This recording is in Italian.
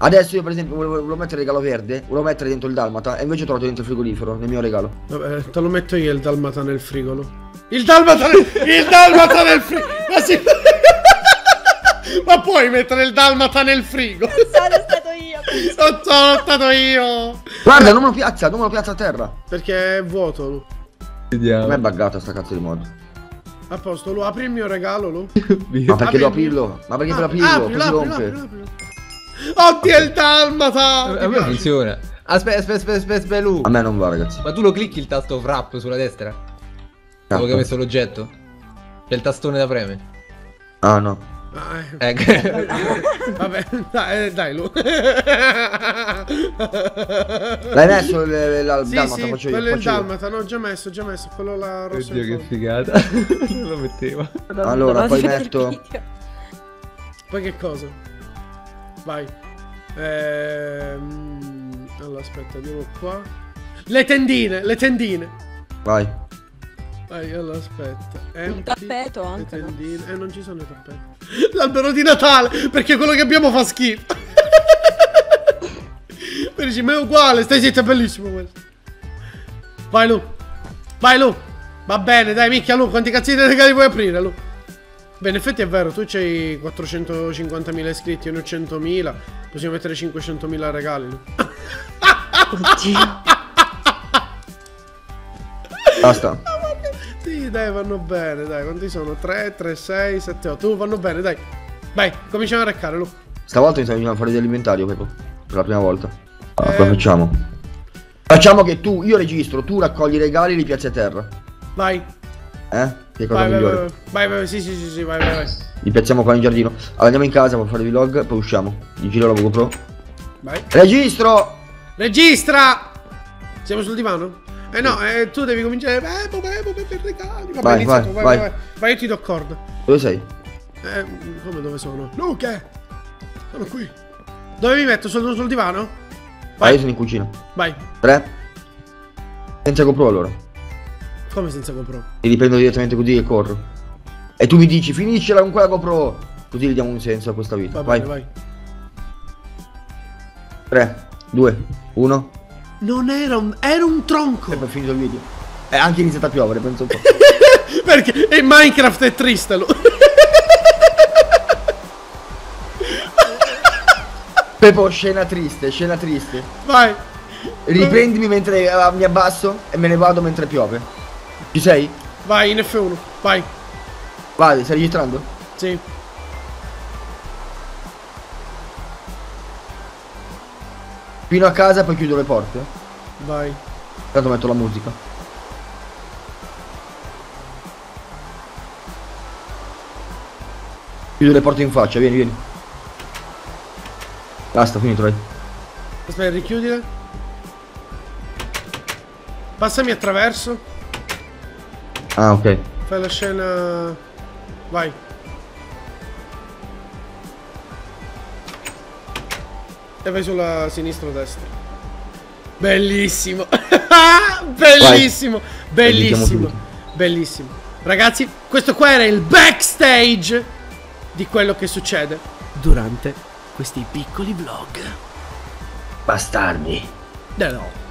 Adesso io per esempio volevo, volevo mettere il regalo verde, volevo mettere dentro il dalmata e invece ho trovato dentro il frigorifero nel mio regalo. Vabbè, te lo metto io il dalmata nel frigolo. Il dalmata nel, il dalmata nel frigo! Ma, si... Ma puoi mettere il dalmata nel frigo? Sono stato io. Sono stato io! Guarda, non me lo piazza, non me lo piazza a terra. Perché è vuoto. Vediamo. Non è buggata sta cazzo di mod. A posto, Lu, apri il mio regalo, Lu. Ma perché devo Apri- aprirlo? Ma perché Ah, devo aprirlo? aprilo, Che si aprilo, rompe? Oddio, il dalmata! A Mi me funziona. Aspetta, aspetta, aspetta, aspetta, aspetta, Lu. A me non va, ragazzi. Ma tu lo clicchi il tasto wrap sulla destra? Dopo che hai messo l'oggetto? C'è il tastone da preme. Ah no. Ah, eh. Ecco. Vabbè, dai, eh, dai, Lu. L'hai messo il, Sì, dalmata, sì, faccio io. quello è il faccio io. dalmata, no, già messo, già messo, quello là rosso Oddio che figata. non lo mettevo. Allora, poi metto- Poi che cosa? Vai. Ehm... Allora, aspetta, andiamo qua. Le tendine, le tendine. Vai. Vai, allora, aspetta. Un tappeto Le anche, no? tendine. Eh, non ci sono i tappeti. L'albero di Natale, perché quello che abbiamo fa schifo. Poi dici, ma è uguale, stai zitto, è bellissimo questo. Vai, Lu. Vai, Lu. Va bene, dai, minchia, Lu, quanti cazzi di regali vuoi aprire, Lu? Beh, in effetti è vero, tu c'hai 450.000 iscritti e noi 100.000. Possiamo mettere 500.000 regali. Oddio. Basta. Sì, dai, vanno bene, dai. Quanti sono? 3, 3, 6, 7, 8. Tu vanno bene, dai. Vai, cominciamo a reccare, Lu. Stavolta mi sta venendo fuori dell'inventario, Pepo. Per la prima volta. Ah, Eh. Cosa facciamo? Facciamo che tu, io registro, tu raccogli i regali e li piazzi a terra. Vai. Eh? Che cosa Vai, migliore? vai, vai, vai, sì, sì, sì, sì, vai, vai, vai. Li piazziamo qua in giardino. Allora andiamo in casa per fare il vlog, poi usciamo. Gli giro la GoPro. Vai. Registro! Registra! Siamo sul divano? Eh no, eh, tu devi cominciare. Eh, vabbè, vabbè, per regali. Vabbè, Vai, iniziato, vai, vai, vai, vai. vai. Io ti do corda. Dove sei? Eh, come dove sono? Luca! Sono qui. Dove mi metto? Sono sul divano? Ah, Vai. io sono in cucina. Vai. Tre. Senza GoPro allora. Come senza GoPro? Li riprendo direttamente così e corro. E tu mi dici, finiscela con quella GoPro. Così gli diamo un senso a questa vita. Va vai. bene, vai. 3, 2, 1. Non era un. Era un tronco! E poi è finito il video. È anche iniziato a piovere, penso un po'. Perché? E Minecraft è triste, Lu. Pepo, scena triste, scena triste. Vai. Riprendimi mentre eh, mi abbasso e me ne vado mentre piove. Ci sei? Vai, in F1. Vai. Vai, stai registrando? Sì. Fino a casa poi chiudo le porte. Vai. Tanto metto la musica. Chiudo le porte in faccia, vieni, vieni. Basta, finito, dai. Aspetta, richiudile. Passami attraverso. Ah, ok. Fai la scena. Vai. E vai sulla sinistra o destra. Bellissimo. Bellissimo. Editiamo Bellissimo. Bellissimo. Ragazzi, questo qua era il backstage di quello che succede durante questi piccoli vlog. Bastardi. No, no.